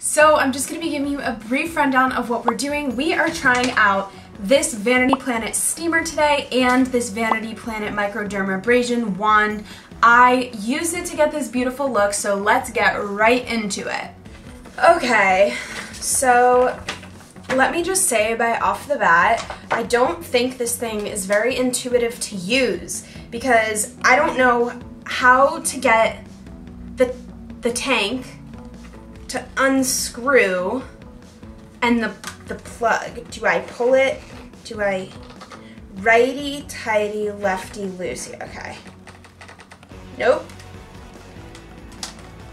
So I'm just going to be giving you a brief rundown of what we're doing. We are trying out this Vanity Planet steamer today and this Vanity Planet microdermabrasion wand. I used it to get this beautiful look, so let's get right into it. Okay, so let me just say by off the bat, I don't think this thing is very intuitive to use because I don't know how to get the, the tank to unscrew and the, the plug. Do I pull it? Do I righty tighty lefty loosey? Okay. Nope.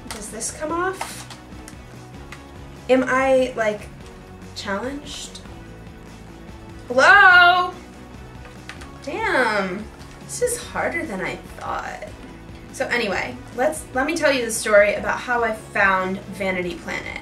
Does this come off? Am I like challenged? Hello? Damn, this is harder than I thought. So anyway, let's let me tell you the story about how I found Vanity Planet.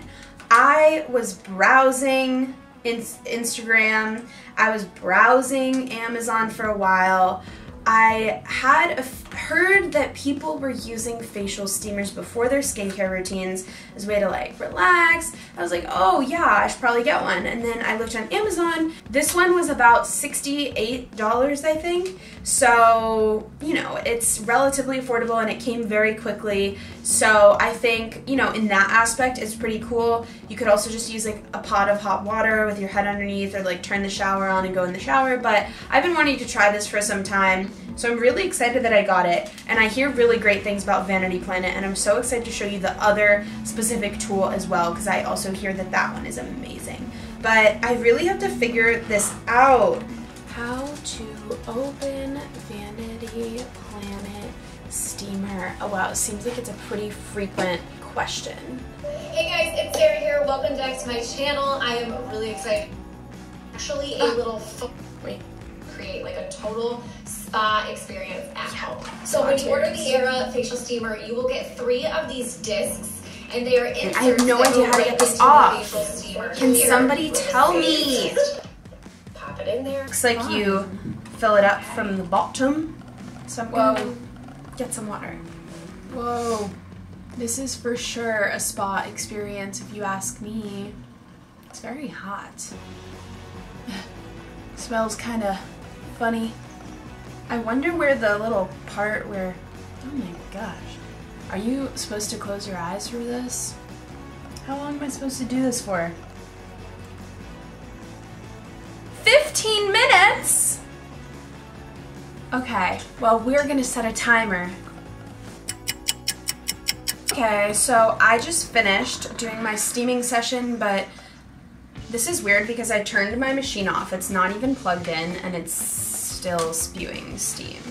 I was browsing in Instagram, I was browsing Amazon for a while, I had heard that people were using facial steamers before their skincare routines as a way to like relax. I was like, oh yeah, I should probably get one. And then I looked on Amazon. This one was about $68, I think. So, you know, it's relatively affordable and it came very quickly. So I think, you know, in that aspect, it's pretty cool. You could also just use like a pot of hot water with your head underneath or like turn the shower on and go in the shower. But I've been wanting to try this for some time. So I'm really excited that I got it, and I hear really great things about Vanity Planet, and I'm so excited to show you the other specific tool as well, because I also hear that that one is amazing. But I really have to figure this out. How to open Vanity Planet steamer. Oh wow, it seems like it's a pretty frequent question. Hey guys, it's Sarah here. Welcome back to my channel. I am really excited. Actually, a ah. little wait, create like a total spa experience at home. So when you order the Aira facial steamer, you will get three of these discs and they are inserts I have no idea how to get this off. Can Here, somebody tell me? Pop it in there. Looks like oh. you fill it up from the bottom. So I'm gonna get some water. Whoa. This is for sure a spa experience if you ask me. It's very hot. Smells kind of funny. I wonder where the little part where, oh my gosh. Are you supposed to close your eyes for this? How long am I supposed to do this for? 15 minutes? Okay, well we're gonna set a timer. Okay, so I just finished doing my steaming session, but this is weird because I turned my machine off. It's not even plugged in and it's still spewing steam.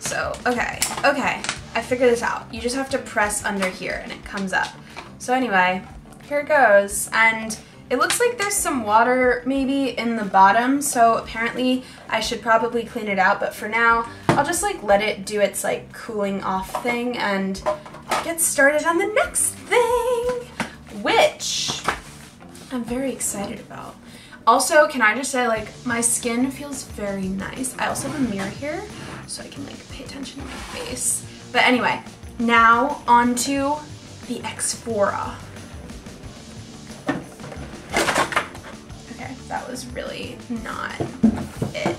So, okay, okay, I figured this out. You just have to press under here and it comes up. So anyway, here it goes. And it looks like there's some water maybe in the bottom, so apparently I should probably clean it out, but for now, I'll just like let it do its like cooling off thing and get started on the next thing, which I'm very excited about. Also, can I just say, like, my skin feels very nice. I also have a mirror here, so I can, like, pay attention to my face. But anyway, now onto the Exfora. Okay, that was really not it.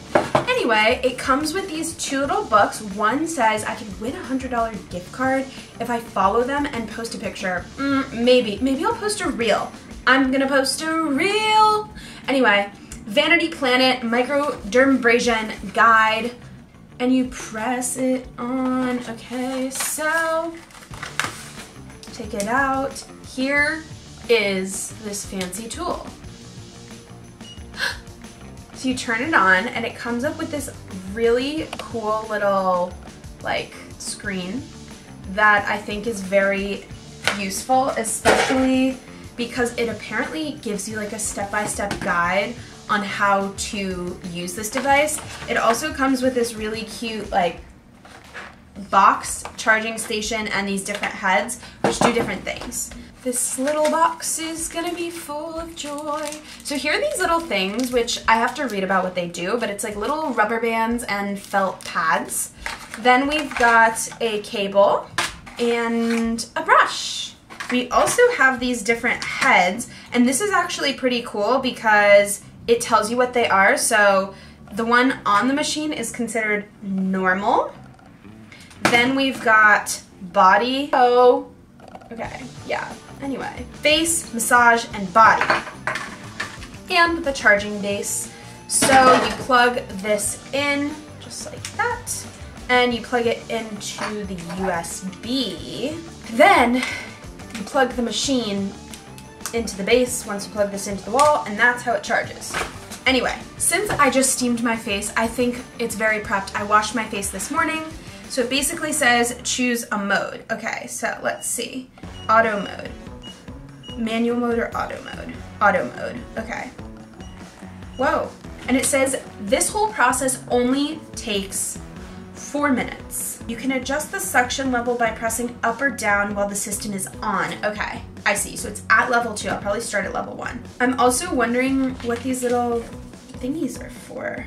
Anyway, it comes with these two little books. One says I can win a $100 gift card if I follow them and post a picture. Mm, maybe. Maybe I'll post a reel. I'm gonna post a reel. Anyway, Vanity Planet Microdermabrasion Guide. And you press it on. Okay, so take it out. Here is this fancy tool. So you turn it on and it comes up with this really cool little like screen that I think is very useful, especially because it apparently gives you like a step-by-step -step guide on how to use this device. It also comes with this really cute like box charging station and these different heads which do different things. This little box is gonna be full of joy. So here are these little things, which I have to read about what they do, but it's like little rubber bands and felt pads. Then we've got a cable and a brush. We also have these different heads, and this is actually pretty cool because it tells you what they are. So the one on the machine is considered normal. Then we've got body. Oh, okay, yeah. Anyway, face, massage, and body. And the charging base. So you plug this in just like that and you plug it into the USB. Then you plug the machine into the base once you plug this into the wall and that's how it charges. Anyway, since I just steamed my face, I think it's very prepped. I washed my face this morning. So it basically says choose a mode. Okay, so let's see. Auto mode. Manual mode or auto mode? Auto mode, okay. Whoa, and it says this whole process only takes four minutes. You can adjust the suction level by pressing up or down while the system is on. Okay, I see. So it's at level two. I'll probably start at level one. I'm also wondering what these little thingies are for.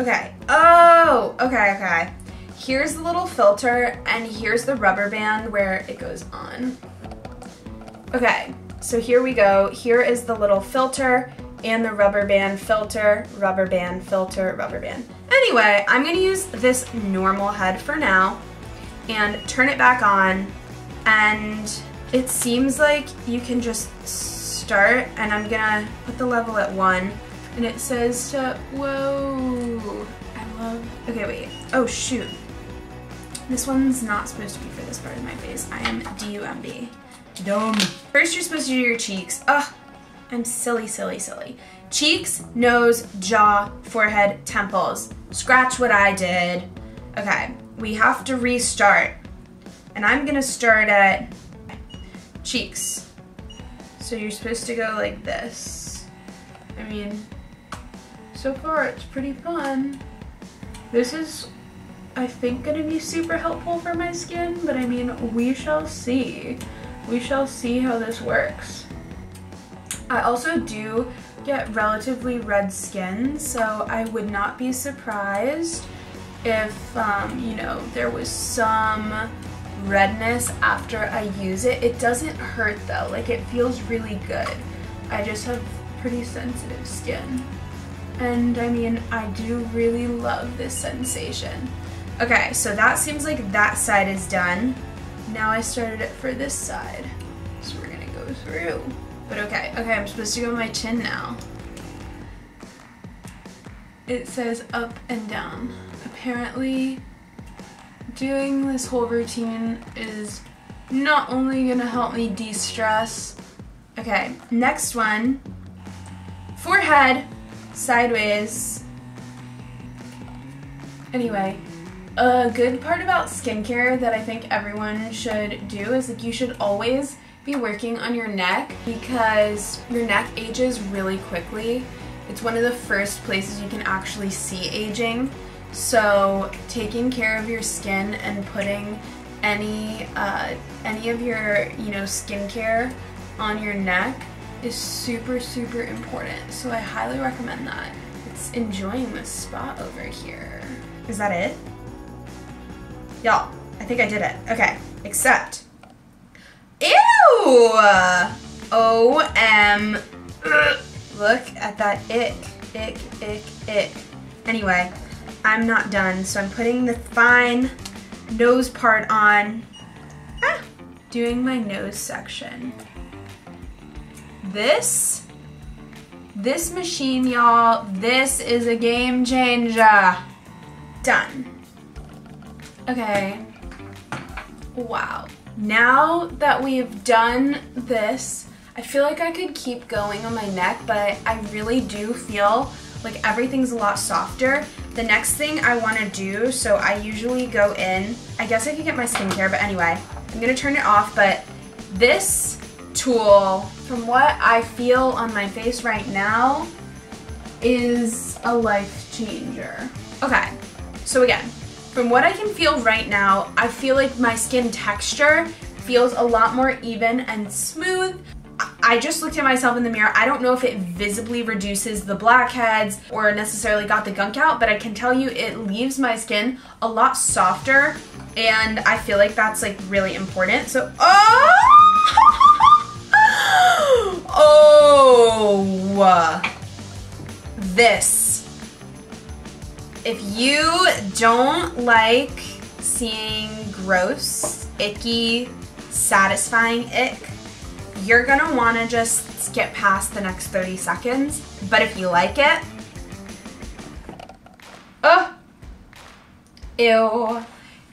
Okay. Oh, okay, okay. Here's the little filter and here's the rubber band where it goes on. Okay, so here we go. Here is the little filter and the rubber band filter, rubber band filter, rubber band. Anyway, I'm gonna use this normal head for now and turn it back on and it seems like you can just start and I'm gonna put the level at one and it says to, whoa, I love, okay wait, oh shoot. This one's not supposed to be for this part of my face. I am D-U-M-B. Dumb. First you're supposed to do your cheeks. Ugh, I'm silly, silly, silly. Cheeks, nose, jaw, forehead, temples. Scratch what I did. Okay, we have to restart. And I'm gonna start at cheeks. So you're supposed to go like this. I mean, so far it's pretty fun. This is, I think, gonna be super helpful for my skin, but I mean, we shall see. We shall see how this works. I also do get relatively red skin, so I would not be surprised if, um, you know, there was some redness after I use it. It doesn't hurt though, like it feels really good. I just have pretty sensitive skin. And I mean, I do really love this sensation. Okay, so that seems like that side is done. Now I started it for this side. So we're gonna go through. But okay, okay, I'm supposed to go my chin now. It says up and down. Apparently, doing this whole routine is not only gonna help me de-stress. Okay, next one. Forehead, sideways. Anyway, a good part about skincare that I think everyone should do is like you should always be working on your neck because your neck ages really quickly. It's one of the first places you can actually see aging. So taking care of your skin and putting any uh, any of your you know skincare on your neck is super super important. So I highly recommend that. It's enjoying this spot over here. Is that it? Y'all, I think I did it. Okay, except Ew! O-M. Look at that ick. Ick, ick, ick. Anyway, I'm not done, so I'm putting the fine nose part on. Ah, doing my nose section. This, this machine, y'all, this is a game changer. Done. Okay. Wow. Now that we've done this, I feel like I could keep going on my neck, but I really do feel like everything's a lot softer. The next thing I want to do, so I usually go in, I guess I could get my skincare, but anyway, I'm going to turn it off, but this tool, from what I feel on my face right now, is a life changer. Okay, so again, from what I can feel right now, I feel like my skin texture feels a lot more even and smooth. I just looked at myself in the mirror. I don't know if it visibly reduces the blackheads or necessarily got the gunk out, but I can tell you it leaves my skin a lot softer and I feel like that's like really important. So, oh! oh! This if you don't like seeing gross, icky, satisfying ick, you're gonna wanna just skip past the next 30 seconds. But if you like it, oh, ew,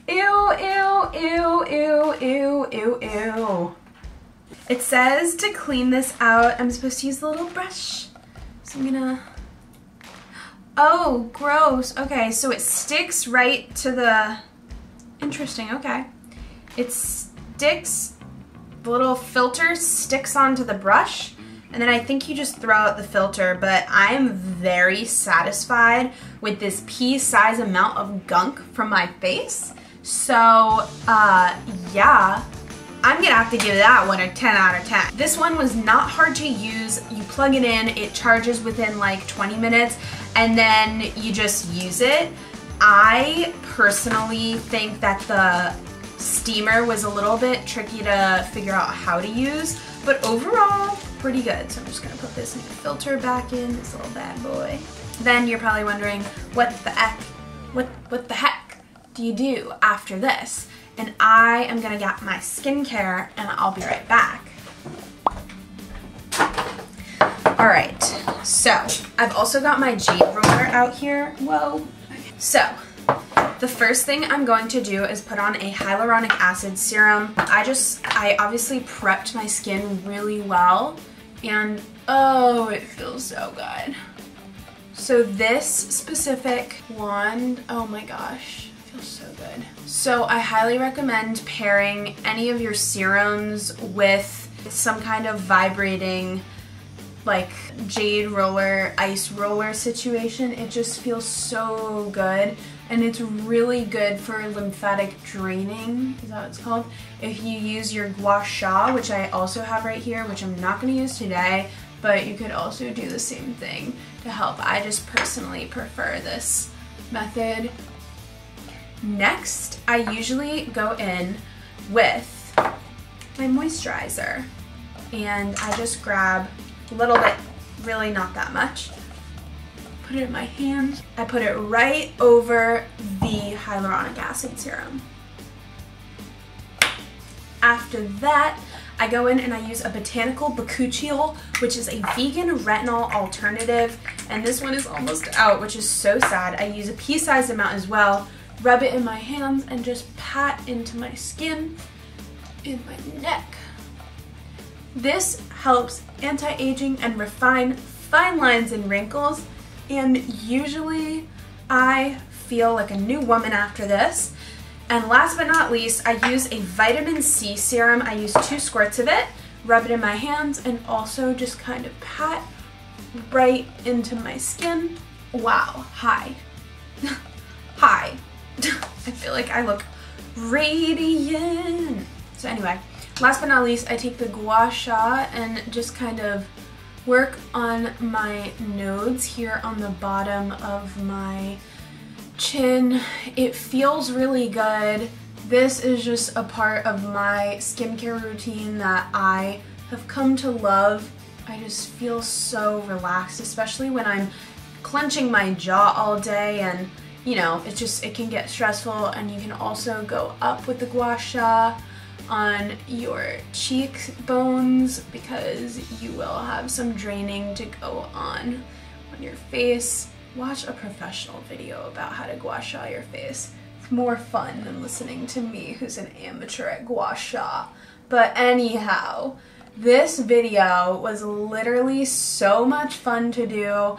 ew, ew, ew, ew, ew, ew, ew. It says to clean this out, I'm supposed to use the little brush. So I'm gonna, oh, gross. Okay, so it sticks right to the, interesting, okay. It sticks, the little filter sticks onto the brush and then I think you just throw out the filter, but I am very satisfied with this pea-size amount of gunk from my face. So, uh, yeah, I'm gonna have to give that one a 10 out of 10. This one was not hard to use. You plug it in, it charges within like 20 minutes, and then you just use it. I personally think that the steamer was a little bit tricky to figure out how to use, but overall, pretty good. So I'm just gonna put this filter back in, this little bad boy. Then you're probably wondering, what the heck, what, what the heck do you do after this? And I am gonna get my skincare and I'll be right back. All right, so I've also got my jade roller out here. Whoa. So the first thing I'm going to do is put on a hyaluronic acid serum. I just, I obviously prepped my skin really well and oh, it feels so good. So this specific wand, oh my gosh, feels so good. So I highly recommend pairing any of your serums with some kind of vibrating like jade roller, ice roller situation. It just feels so good and it's really good for lymphatic draining, is that what it's called? If you use your gua sha, which I also have right here, which I'm not going to use today, but you could also do the same thing to help. I just personally prefer this method. Next, I usually go in with my moisturizer and I just grab a little bit, really not that much, put it in my hand. I put it right over the hyaluronic acid serum. After that, I go in and I use a Botanical Bakuchiol, which is a vegan retinol alternative. And this one is almost out, which is so sad. I use a pea-sized amount as well. Rub it in my hands and just pat into my skin, in my neck. This helps anti-aging and refine fine lines and wrinkles and usually I feel like a new woman after this. And last but not least, I use a vitamin C serum. I use two squirts of it, rub it in my hands, and also just kind of pat right into my skin. Wow, hi. hi. I feel like I look radiant. So anyway, last but not least, I take the gua sha and just kind of work on my nodes here on the bottom of my chin. It feels really good. This is just a part of my skincare routine that I have come to love. I just feel so relaxed, especially when I'm clenching my jaw all day and you know, it just, it can get stressful and you can also go up with the gua sha on your cheekbones because you will have some draining to go on on your face. Watch a professional video about how to gua sha your face. It's more fun than listening to me who's an amateur at gua sha. But anyhow, this video was literally so much fun to do.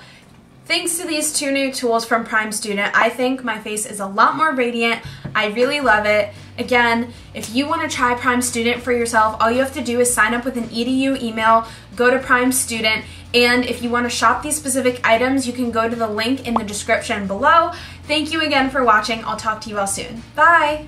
Thanks to these two new tools from Prime Student, I think my face is a lot more radiant. I really love it. Again, if you want to try Prime Student for yourself, all you have to do is sign up with an EDU email, go to Prime Student, and if you want to shop these specific items, you can go to the link in the description below. Thank you again for watching. I'll talk to you all soon. Bye!